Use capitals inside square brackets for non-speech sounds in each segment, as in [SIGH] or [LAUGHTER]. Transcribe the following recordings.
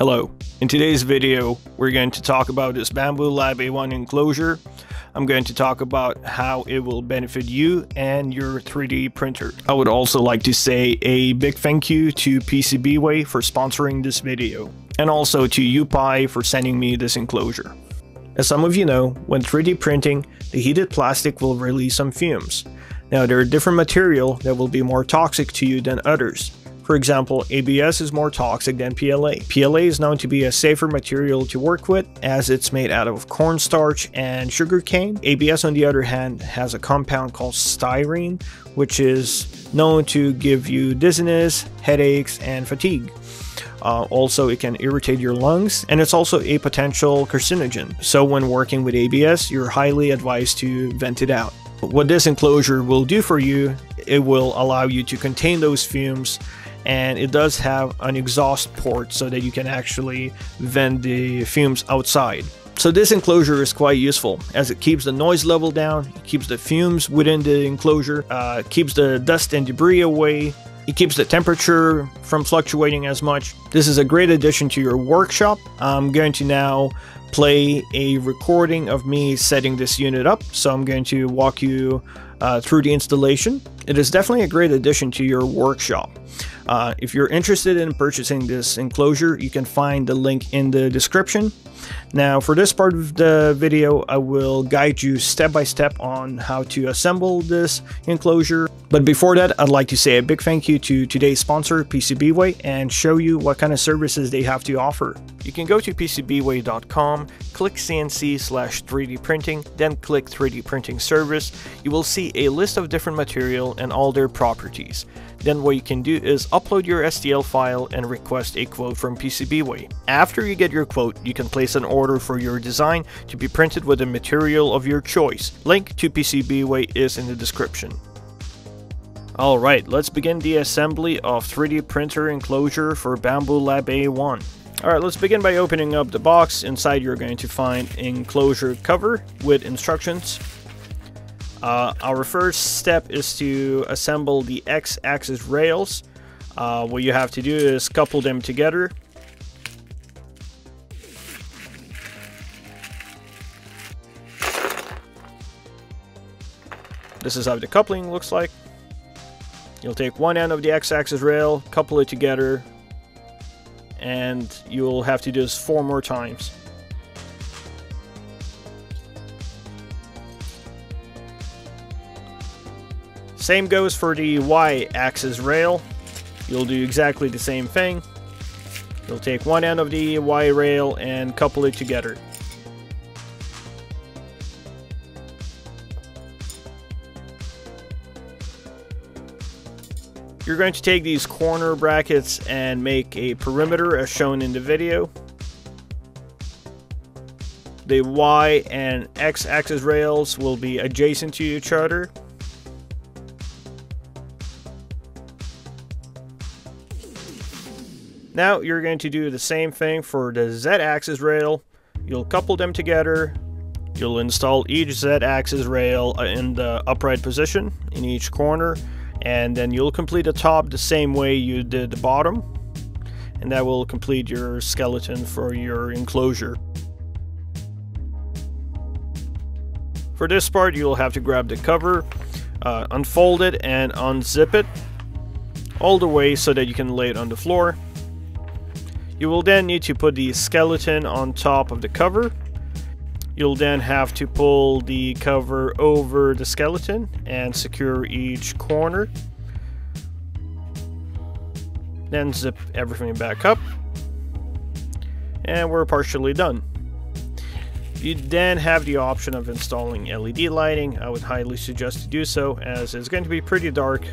Hello, in today's video we're going to talk about this Bambu Lab A1 enclosure. I'm going to talk about how it will benefit you and your 3D printer. I would also like to say a big thank you to PCBWay for sponsoring this video, and also to Yoopai for sending me this enclosure. As some of you know, when 3D printing, the heated plastic will release some fumes. Now there are different material that will be more toxic to you than others. For example, ABS is more toxic than PLA. PLA is known to be a safer material to work with as it's made out of cornstarch and sugarcane. ABS on the other hand has a compound called styrene which is known to give you dizziness, headaches, and fatigue. Uh, also, it can irritate your lungs, and it's also a potential carcinogen. So when working with ABS, you're highly advised to vent it out. What this enclosure will do for you, it will allow you to contain those fumes and it does have an exhaust port so that you can actually vent the fumes outside. So this enclosure is quite useful as it keeps the noise level down, it keeps the fumes within the enclosure, uh, keeps the dust and debris away, it keeps the temperature from fluctuating as much. This is a great addition to your workshop. I'm going to now play a recording of me setting this unit up, so I'm going to walk you uh, through the installation. It is definitely a great addition to your workshop. Uh, if you're interested in purchasing this enclosure, you can find the link in the description. Now for this part of the video, I will guide you step by step on how to assemble this enclosure. But before that, I'd like to say a big thank you to today's sponsor, PCBWay, and show you what kind of services they have to offer. You can go to PCBWay.com, click CNC slash 3D printing, then click 3D printing service. You will see a list of different material and all their properties. Then what you can do is upload your STL file and request a quote from PCBWay. After you get your quote, you can place an order for your design to be printed with a material of your choice. Link to PCBWay is in the description. Alright, let's begin the assembly of 3D printer enclosure for Bambu Lab A1. Alright, let's begin by opening up the box. Inside you're going to find enclosure cover with instructions. Uh, our first step is to assemble the X-axis rails. Uh, what you have to do is couple them together. This is how the coupling looks like. You'll take one end of the x-axis rail, couple it together, and you'll have to do this four more times. Same goes for the y-axis rail. You'll do exactly the same thing. You'll take one end of the Y rail and couple it together. You're going to take these corner brackets and make a perimeter as shown in the video. The Y and X axis rails will be adjacent to each other. Now you're going to do the same thing for the Z-axis rail. You'll couple them together. You'll install each Z-axis rail uh, in the upright position in each corner and then you'll complete the top the same way you did the bottom and that will complete your skeleton for your enclosure. For this part you'll have to grab the cover, uh, unfold it and unzip it all the way so that you can lay it on the floor. You will then need to put the skeleton on top of the cover You'll then have to pull the cover over the skeleton and secure each corner. Then zip everything back up. And we're partially done. You then have the option of installing LED lighting. I would highly suggest to do so as it's going to be pretty dark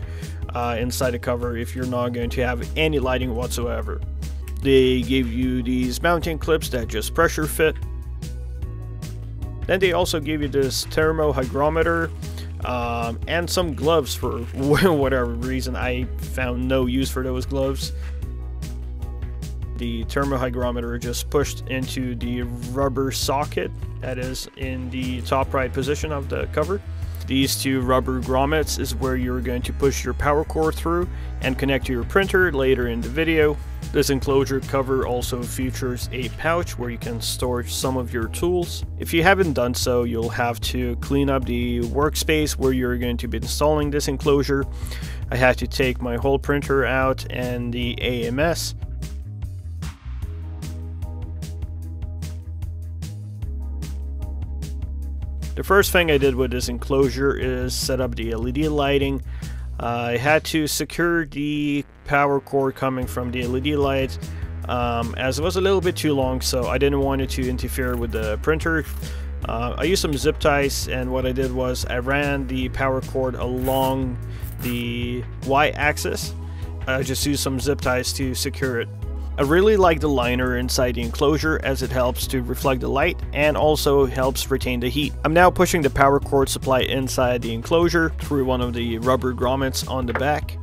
uh, inside the cover if you're not going to have any lighting whatsoever. They give you these mounting clips that just pressure fit then they also give you this thermo hygrometer um, and some gloves for [LAUGHS] whatever reason. I found no use for those gloves. The thermo hygrometer just pushed into the rubber socket that is in the top right position of the cover. These two rubber grommets is where you're going to push your power cord through and connect to your printer later in the video. This enclosure cover also features a pouch where you can store some of your tools. If you haven't done so, you'll have to clean up the workspace where you're going to be installing this enclosure. I had to take my whole printer out and the AMS. The first thing I did with this enclosure is set up the LED lighting. I had to secure the power cord coming from the LED light um, as it was a little bit too long so I didn't want it to interfere with the printer. Uh, I used some zip ties and what I did was I ran the power cord along the y-axis. I just used some zip ties to secure it. I really like the liner inside the enclosure as it helps to reflect the light and also helps retain the heat. I'm now pushing the power cord supply inside the enclosure through one of the rubber grommets on the back.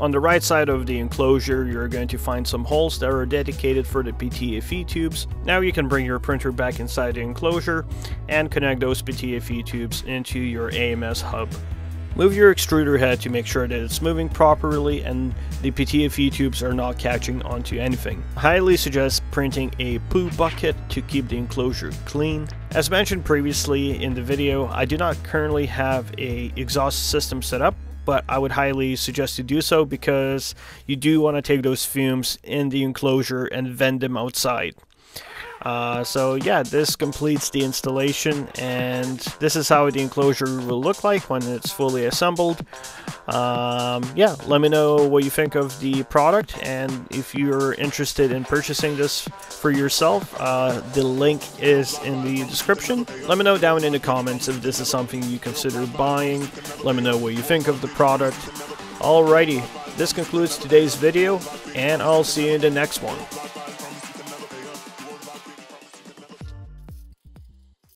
On the right side of the enclosure, you're going to find some holes that are dedicated for the PTFE tubes. Now you can bring your printer back inside the enclosure and connect those PTFE tubes into your AMS hub. Move your extruder head to make sure that it's moving properly and the PTFE tubes are not catching onto anything. I highly suggest printing a poo bucket to keep the enclosure clean. As mentioned previously in the video, I do not currently have a exhaust system set up, but I would highly suggest to do so because you do want to take those fumes in the enclosure and vent them outside. Uh, so yeah, this completes the installation and this is how the enclosure will look like when it's fully assembled. Um, yeah, let me know what you think of the product and if you're interested in purchasing this for yourself, uh, the link is in the description. Let me know down in the comments if this is something you consider buying. Let me know what you think of the product. Alrighty, this concludes today's video and I'll see you in the next one.